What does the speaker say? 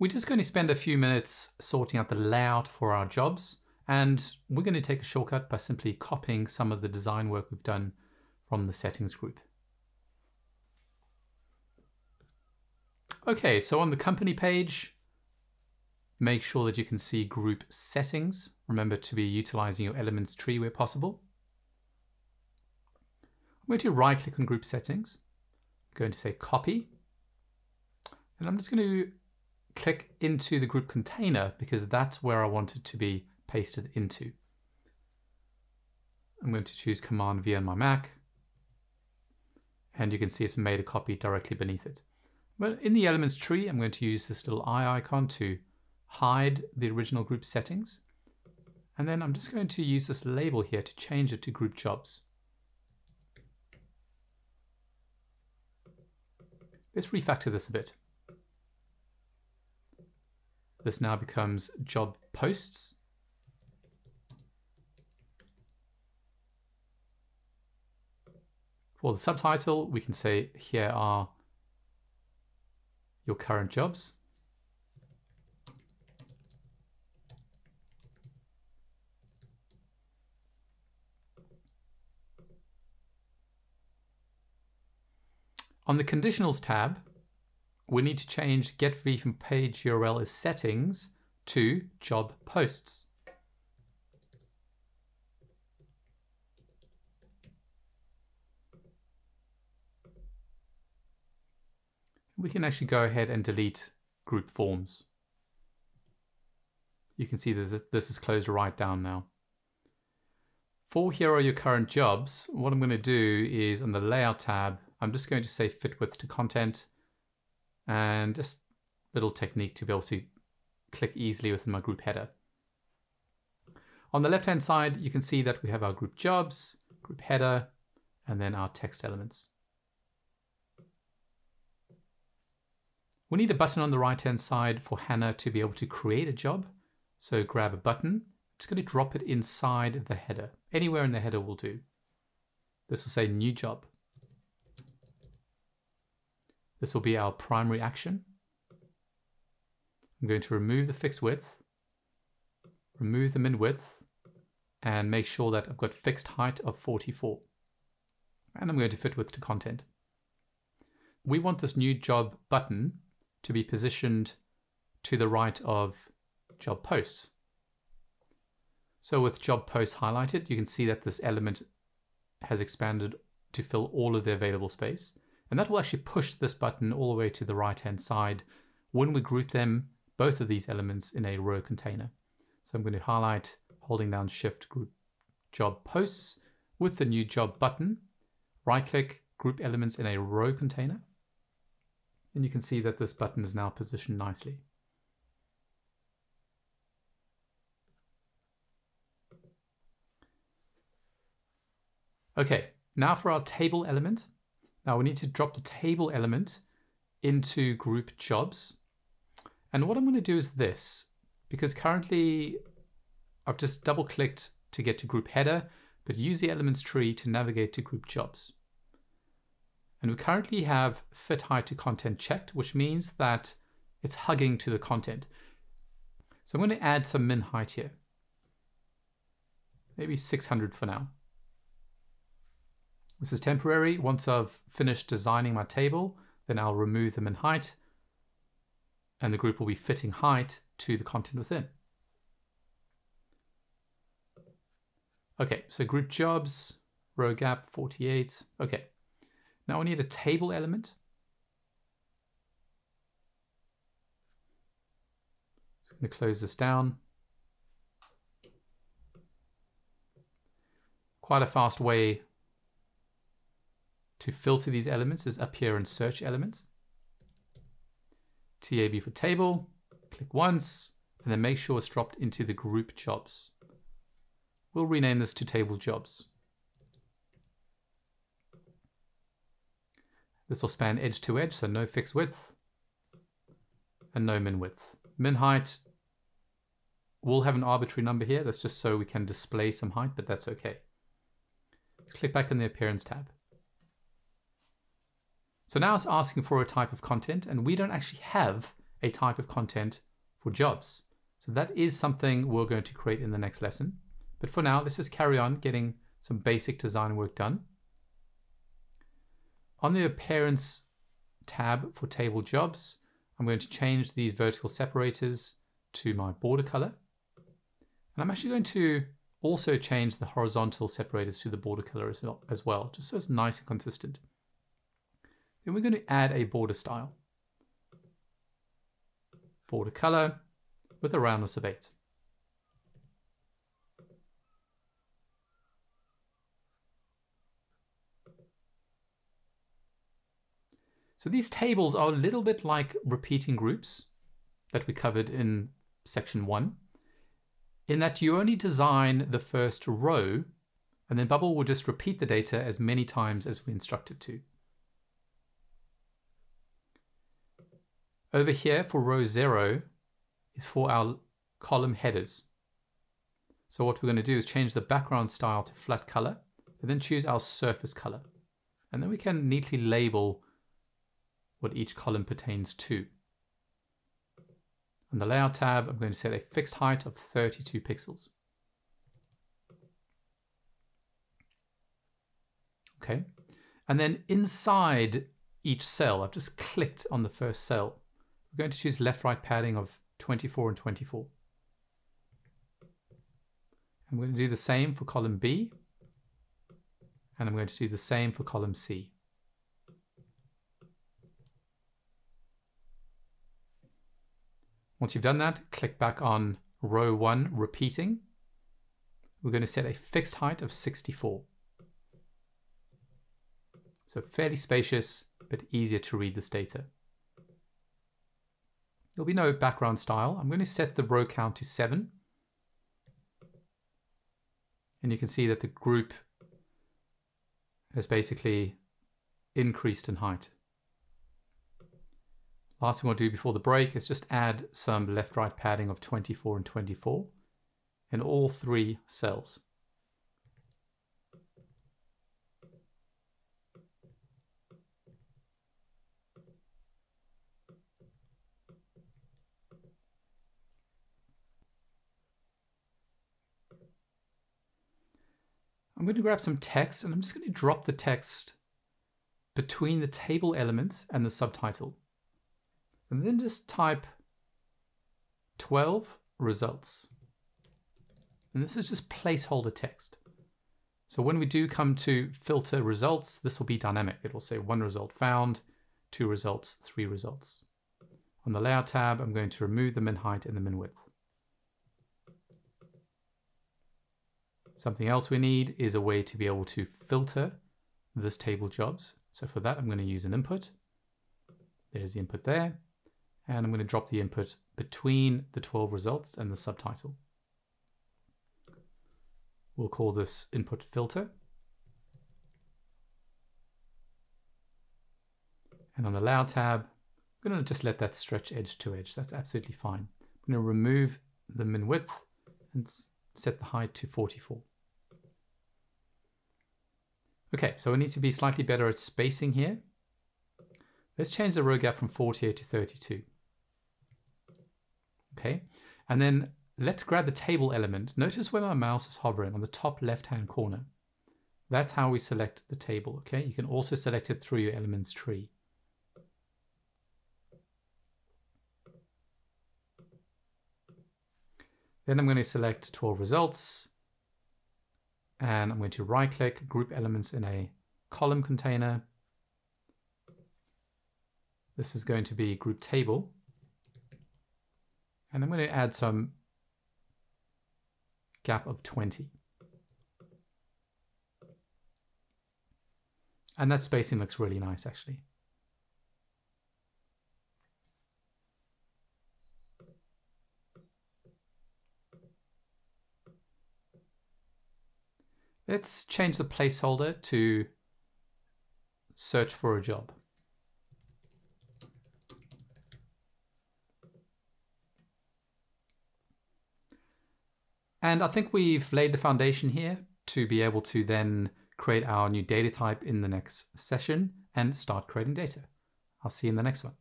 We're just going to spend a few minutes sorting out the layout for our jobs, and we're going to take a shortcut by simply copying some of the design work we've done from the settings group. Okay, so on the company page, make sure that you can see group settings. Remember to be utilizing your elements tree where possible. I'm going to right click on group settings. I'm going to say copy. And I'm just going to click into the group container because that's where I want it to be pasted into. I'm going to choose Command V on my Mac. And you can see it's made a copy directly beneath it. But in the elements tree, I'm going to use this little eye icon to hide the original group settings. And then I'm just going to use this label here to change it to group jobs. Let's refactor this a bit. This now becomes job posts. For the subtitle, we can say here are your current jobs. On the conditionals tab, we need to change get from page URL as settings to job posts. We can actually go ahead and delete group forms. You can see that this is closed right down now. For here are your current jobs, what I'm going to do is on the layout tab, I'm just going to say fit width to content and just little technique to be able to click easily within my group header. On the left-hand side, you can see that we have our group jobs, group header, and then our text elements. We need a button on the right-hand side for Hannah to be able to create a job. So grab a button, I'm just going to drop it inside the header. Anywhere in the header will do. This will say new job. This will be our primary action. I'm going to remove the fixed width, remove the min width, and make sure that I've got fixed height of 44. And I'm going to fit width to content. We want this new job button to be positioned to the right of job posts. So with job posts highlighted, you can see that this element has expanded to fill all of the available space. And that will actually push this button all the way to the right-hand side when we group them, both of these elements in a row container. So I'm going to highlight holding down Shift Group Job Posts with the new Job button, right-click Group Elements in a row container, and you can see that this button is now positioned nicely. Okay, now for our table element. Now we need to drop the table element into group jobs. And what I'm going to do is this, because currently I've just double clicked to get to group header, but use the elements tree to navigate to group jobs. And we currently have fit height to content checked, which means that it's hugging to the content. So I'm going to add some min height here. Maybe 600 for now. This is temporary. Once I've finished designing my table, then I'll remove the min height and the group will be fitting height to the content within. Okay, so group jobs, row gap 48. Okay, now we need a table element. I'm going to close this down. Quite a fast way to filter these elements is up here in search elements. TAB for table, click once, and then make sure it's dropped into the group jobs. We'll rename this to table jobs. This will span edge to edge, so no fixed width and no min width. Min height, we'll have an arbitrary number here. That's just so we can display some height, but that's okay. Click back in the appearance tab. So now it's asking for a type of content and we don't actually have a type of content for jobs. So that is something we're going to create in the next lesson. But for now, let's just carry on getting some basic design work done. On the Appearance tab for table jobs, I'm going to change these vertical separators to my border color. And I'm actually going to also change the horizontal separators to the border color as well, just so it's nice and consistent. Then we're going to add a border style. Border color with a roundness of 8. So these tables are a little bit like repeating groups that we covered in section 1, in that you only design the first row, and then Bubble will just repeat the data as many times as we instruct it to. Over here for row 0 is for our column headers. So what we're going to do is change the background style to flat color, and then choose our surface color. And then we can neatly label what each column pertains to. On the Layout tab, I'm going to set a fixed height of 32 pixels. Okay, and then inside each cell, I've just clicked on the first cell. We're going to choose left-right padding of 24 and 24. I'm going to do the same for column B, and I'm going to do the same for column C. Once you've done that, click back on row 1 repeating. We're going to set a fixed height of 64. So fairly spacious, but easier to read this data. There'll be no background style. I'm going to set the row count to 7. And you can see that the group has basically increased in height. Last thing we'll do before the break is just add some left-right padding of 24 and 24 in all three cells. I'm going to grab some text and I'm just going to drop the text between the table element and the subtitle and then just type 12 results. And this is just placeholder text. So when we do come to filter results, this will be dynamic. It will say one result found, two results, three results. On the layout tab, I'm going to remove the min height and the min width. Something else we need is a way to be able to filter this table jobs. So for that, I'm going to use an input. There's the input there and I'm going to drop the input between the 12 results and the subtitle. We'll call this input filter. And on the layout tab, I'm going to just let that stretch edge to edge. That's absolutely fine. I'm going to remove the min width and set the height to 44. Okay, so we need to be slightly better at spacing here. Let's change the row gap from 48 to 32 okay? And then let's grab the table element. Notice where my mouse is hovering on the top left-hand corner. That's how we select the table, okay? You can also select it through your elements tree. Then I'm going to select 12 results and I'm going to right click group elements in a column container. This is going to be group table. And I'm going to add some gap of 20. And that spacing looks really nice actually. Let's change the placeholder to search for a job. And I think we've laid the foundation here to be able to then create our new data type in the next session and start creating data. I'll see you in the next one.